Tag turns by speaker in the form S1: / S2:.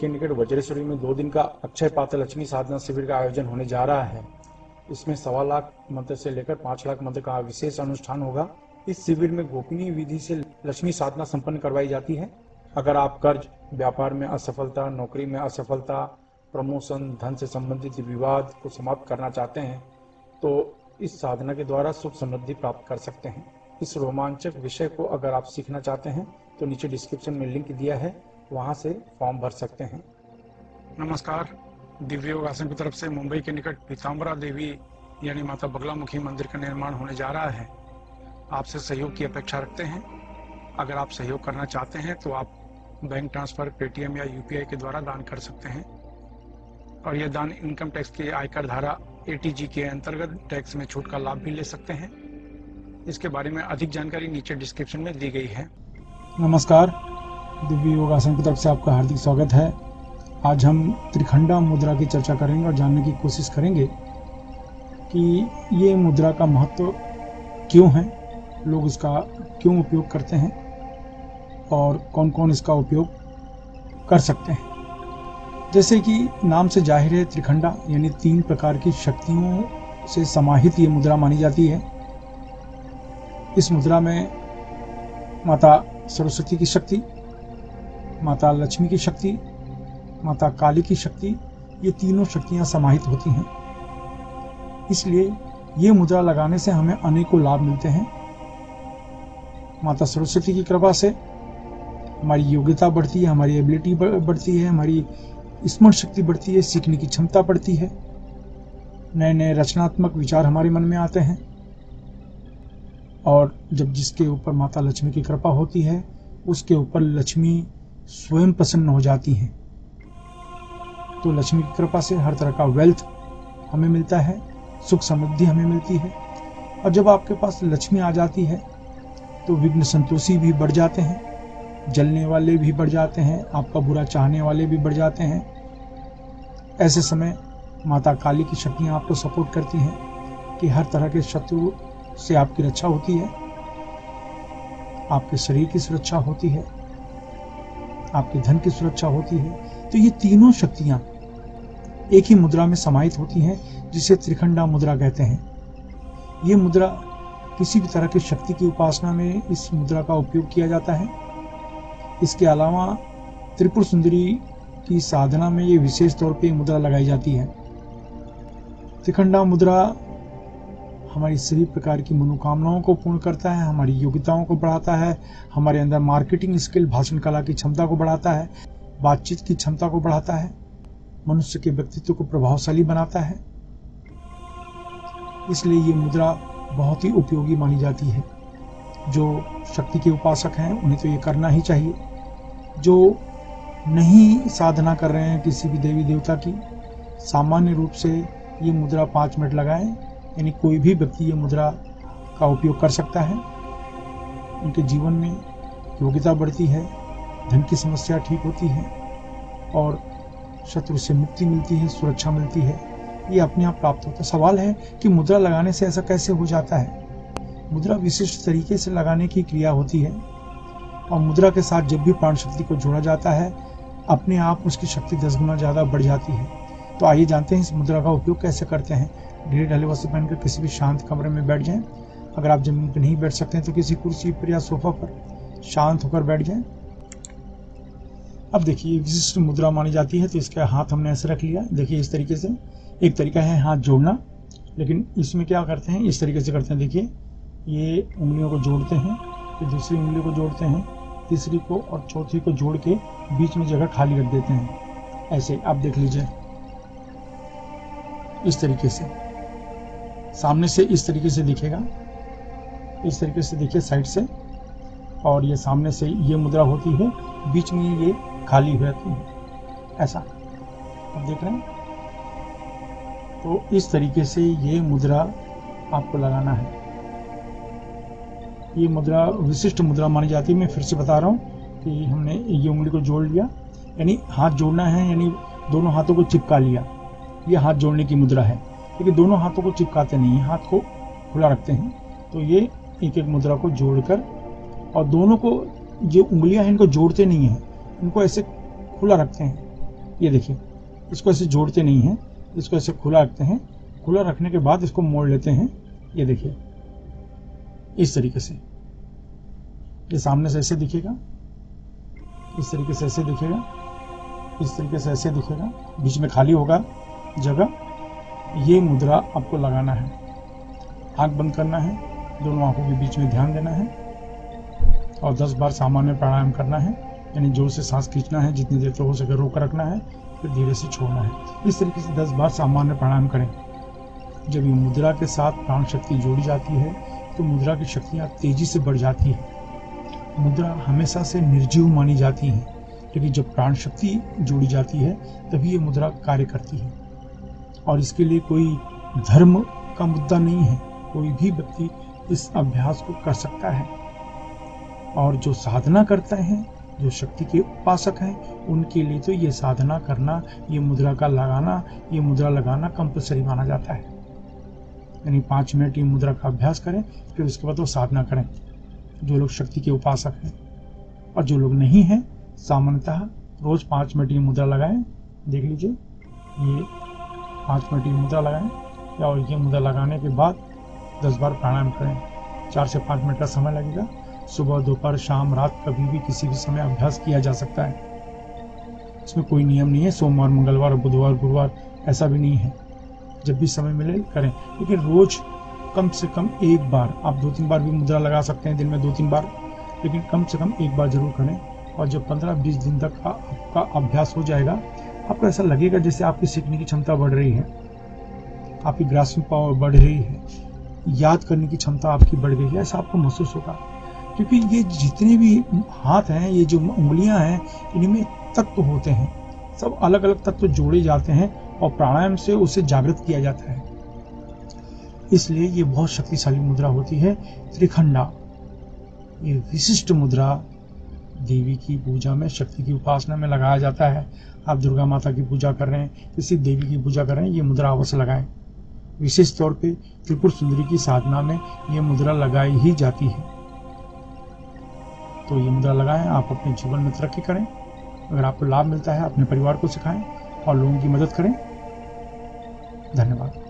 S1: के निकट वज्रेश्वरी में दो दिन का अक्षय पात्र लक्ष्मी साधना शिविर का आयोजन होने जा रहा है। इसमें सवा लाख मंत्र से लेकर पाँच लाख मंत्र का विशेष अनुष्ठान होगा। इस शिविर में गोपनीय विधि से लक्ष्मी साधना संपन्न करवाई जाती है। अगर आप कर्ज, व्यापार में असफलता, नौकरी में असफलता, प्रमोशन, धन से संबंधित विवाद को समाप्त करना चाहते हैं तो इस साधना के द्वारा सुख समृद्धि प्राप्त कर सकते हैं। इस रोमांचक विषय को अगर आप सीखना चाहते हैं तो नीचे डिस्क्रिप्शन में लिंक दिया है। वहाँ से फॉर्म भर सकते हैं। नमस्कार। दिव्य योगासन की तरफ़ से मुंबई के निकट पीताम्बरा देवी यानी माता बगलामुखी मंदिर का निर्माण होने जा रहा है। आपसे सहयोग की अपेक्षा रखते हैं। अगर आप सहयोग करना चाहते हैं तो आप बैंक ट्रांसफ़र पेटीएम या यूपीआई के द्वारा दान कर सकते हैं। और यह दान इनकम टैक्स के आयकर धारा एटीजी के अंतर्गत टैक्स में छूट का लाभ भी ले सकते हैं। इसके बारे में अधिक जानकारी नीचे डिस्क्रिप्शन में दी गई है।
S2: नमस्कार। दिव्य योगासन की तरफ़ से आपका हार्दिक स्वागत है। आज हम त्रिखंडा मुद्रा की चर्चा करेंगे और जानने की कोशिश करेंगे कि ये मुद्रा का महत्व क्यों है, लोग इसका क्यों उपयोग करते हैं और कौन कौन इसका उपयोग कर सकते हैं। जैसे कि नाम से ज़ाहिर है, त्रिखंडा यानी तीन प्रकार की शक्तियों से समाहित ये मुद्रा मानी जाती है। इस मुद्रा में माता सरस्वती की शक्ति माता लक्ष्मी की शक्ति, माता काली की शक्ति, ये तीनों शक्तियाँ समाहित होती हैं। इसलिए ये मुद्रा लगाने से हमें अनेकों लाभ मिलते हैं। माता सरस्वती की कृपा से हमारी योग्यता बढ़ती है, हमारी एबिलिटी बढ़ती है, हमारी स्मरण शक्ति बढ़ती है, सीखने की क्षमता बढ़ती है। नए नए रचनात्मक विचार हमारे मन में आते हैं। और जब जिसके ऊपर माता लक्ष्मी की कृपा होती है, उसके ऊपर लक्ष्मी स्वयं प्रसन्न हो जाती हैं। तो लक्ष्मी की कृपा से हर तरह का वेल्थ हमें मिलता है, सुख समृद्धि हमें मिलती है। और जब आपके पास लक्ष्मी आ जाती है तो विघ्न संतोषी भी बढ़ जाते हैं, जलने वाले भी बढ़ जाते हैं, आपका बुरा चाहने वाले भी बढ़ जाते हैं। ऐसे समय माता काली की शक्तियाँ आपको सपोर्ट करती हैं कि हर तरह के शत्रु से आपकी रक्षा होती है, आपके शरीर की सुरक्षा होती है। आपके धन की सुरक्षा होती है। तो ये तीनों शक्तियाँ एक ही मुद्रा में समाहित होती हैं, जिसे त्रिखंडा मुद्रा कहते हैं। ये मुद्रा किसी भी तरह की शक्ति की उपासना में इस मुद्रा का उपयोग किया जाता है। इसके अलावा त्रिपुर सुंदरी की साधना में ये विशेष तौर पे मुद्रा लगाई जाती है। त्रिखंडा मुद्रा हमारी सभी प्रकार की मनोकामनाओं को पूर्ण करता है, हमारी योग्यताओं को बढ़ाता है, हमारे अंदर मार्केटिंग स्किल, भाषण कला की क्षमता को बढ़ाता है, बातचीत की क्षमता को बढ़ाता है, मनुष्य के व्यक्तित्व को प्रभावशाली बनाता है। इसलिए ये मुद्रा बहुत ही उपयोगी मानी जाती है। जो शक्ति के उपासक हैं, उन्हें तो ये करना ही चाहिए। जो नहीं साधना कर रहे हैं किसी भी देवी देवता की, सामान्य रूप से ये मुद्रा पाँच मिनट लगाएँ यानी कोई भी व्यक्ति ये मुद्रा का उपयोग कर सकता है। उनके जीवन में योग्यता बढ़ती है, धन की समस्या ठीक होती है और शत्रु से मुक्ति मिलती है, सुरक्षा मिलती है। ये अपने आप प्राप्त होता है। सवाल है कि मुद्रा लगाने से ऐसा कैसे हो जाता है? मुद्रा विशिष्ट तरीके से लगाने की क्रिया होती है और मुद्रा के साथ जब भी प्राण शक्ति को जोड़ा जाता है, अपने आप उसकी शक्ति दस गुना ज़्यादा बढ़ जाती है। तो आइए जानते हैं इस मुद्रा का उपयोग कैसे करते हैं। ढीले ढले वस्त्र पहनकर किसी भी शांत कमरे में बैठ जाएँ। अगर आप ज़मीन पर नहीं बैठ सकते हैं तो किसी कुर्सी पर या सोफा पर शांत होकर बैठ जाएँ। अब देखिए विशिष्ट मुद्रा मानी जाती है तो इसका हाथ हमने ऐसे रख लिया। देखिए, इस तरीके से। एक तरीका है हाथ जोड़ना, लेकिन इसमें क्या करते हैं, इस तरीके से करते हैं। देखिए, ये उंगलियों को जोड़ते हैं, फिर दूसरी उंगली को जोड़ते हैं, तीसरी को और चौथी को जोड़ के बीच में जगह खाली रख देते हैं। ऐसे, आप देख लीजिए। इस तरीके से। सामने से इस तरीके से दिखेगा। इस तरीके से देखिए साइड से। और ये सामने से ये मुद्रा होती है, बीच में ये खाली हो जाती है। ऐसा। आप देख रहे हैं? तो इस तरीके से ये मुद्रा आपको लगाना है। ये मुद्रा, विशिष्ट मुद्रा मानी जाती है। मैं फिर से बता रहा हूँ कि हमने ये उंगली को जोड़ लिया। यानी हाथ जोड़ना है, यानी दोनों हाथों को चिपका लिया। ये हाथ जोड़ने की मुद्रा है। लेकिन दोनों हाथों को चिपकाते नहीं हैं, हाथ को खुला रखते हैं। तो ये एक एक मुद्रा को जोड़कर और दोनों को जो उंगलियाँ हैं, इनको जोड़ते नहीं हैं, इनको ऐसे खुला रखते हैं। ये देखिए, इसको ऐसे जोड़ते नहीं हैं, इसको ऐसे खुला रखते हैं। खुला रखने के बाद इसको मोड़ लेते हैं। ये देखिए, इस तरीके से। ये सामने से ऐसे दिखेगा। इस तरीके से ऐसे दिखेगा। इस तरीके से ऐसे दिखेगा। बीच में खाली होगा जगह। ये मुद्रा आपको लगाना है। आँख बंद करना है, दोनों आँखों के बीच में ध्यान देना है और 10 बार सामान्य प्राणायाम करना है, यानी ज़ोर से सांस खींचना है, जितनी देर तक तो हो सके रोक रखना है, फिर धीरे से छोड़ना है। इस तरीके से 10 बार सामान्य प्राणायाम करें। जब ये मुद्रा के साथ प्राण शक्ति जोड़ी जाती है तो मुद्रा की शक्तियाँ तेज़ी से बढ़ जाती है। मुद्रा हमेशा से निर्जीव मानी जाती है क्योंकि जब प्राण शक्ति जोड़ी जाती है, तभी ये मुद्रा कार्य करती है। और इसके लिए कोई धर्म का मुद्दा नहीं है। कोई भी व्यक्ति इस अभ्यास को कर सकता है। और जो साधना करते हैं, जो शक्ति के उपासक हैं, उनके लिए तो ये साधना करना, ये मुद्रा का लगाना, ये मुद्रा लगाना कंपलसरी माना जाता है। यानी पाँच मिनट ये मुद्रा का अभ्यास करें, फिर उसके बाद वो साधना करें। जो लोग शक्ति के उपासक हैं और जो लोग नहीं हैं, सामान्यतः रोज पाँच मिनट ये मुद्रा लगाएँ। देख लीजिए, ये पाँच मिनट ये मुद्रा लगाएँ और ये मुद्रा लगाने के बाद दस बार प्राणायाम करें। चार से पाँच मिनट का समय लगेगा। सुबह, दोपहर, शाम, रात कभी भी किसी भी समय अभ्यास किया जा सकता है। इसमें कोई नियम नहीं है, सोमवार, मंगलवार बुधवार, गुरुवार, ऐसा भी नहीं है। जब भी समय मिले, करें। लेकिन रोज कम से कम एक बार, आप दो तीन बार भी मुद्रा लगा सकते हैं दिन में दो तीन बार, लेकिन कम से कम एक बार ज़रूर करें। और जब पंद्रह बीस दिन तक आपका अभ्यास हो जाएगा आपको ऐसा लगेगा जैसे आपकी सीखने की क्षमता बढ़ रही है, आपकी ग्रासिंग पावर बढ़ रही है, याद करने की क्षमता आपकी बढ़ गई है, ऐसा आपको महसूस होगा। क्योंकि ये जितने भी हाथ हैं, ये जो उंगलियाँ हैं, इनमें तत्व होते हैं। सब अलग अलग तत्व जोड़े जाते हैं और प्राणायाम से उसे जागृत किया जाता है। इसलिए ये बहुत शक्तिशाली मुद्रा होती है, त्रिखंडा। ये विशिष्ट मुद्रा देवी की पूजा में, शक्ति की उपासना में लगाया जाता है। आप दुर्गा माता की पूजा कर रहे हैं किसी देवी की पूजा कर रहे हैं, ये मुद्रा अवश्य लगाएँ। विशेष तौर पे त्रिपुर सुंदरी की साधना में ये मुद्रा लगाई ही जाती है। तो ये मुद्रा लगाएँ, आप अपने जीवन में तरक्की करें। अगर आपको लाभ मिलता है, अपने परिवार को सिखाएँ और लोगों की मदद करें। धन्यवाद।